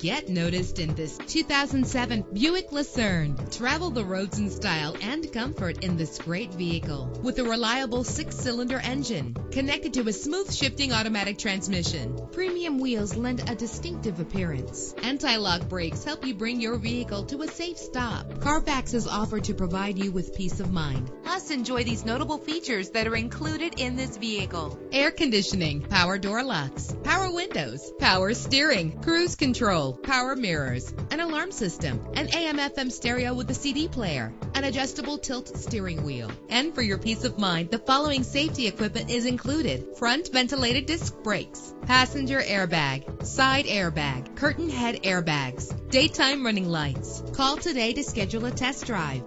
Get noticed in this 2007 Buick Lucerne. Travel the roads in style and comfort in this great vehicle with a reliable six-cylinder engine connected to a smooth shifting automatic transmission. Premium wheels lend a distinctive appearance. Anti-lock brakes help you bring your vehicle to a safe stop. Carfax is offered to provide you with peace of mind. Plus, enjoy these notable features that are included in this vehicle. Air conditioning, power door locks, power windows, power steering, cruise control, power mirrors, an alarm system, an AM FM stereo with a CD player, an adjustable tilt steering wheel. And for your peace of mind, the following safety equipment is included. Front ventilated disc brakes, passenger airbag, side airbag, curtain head airbags, daytime running lights. Call today to schedule a test drive.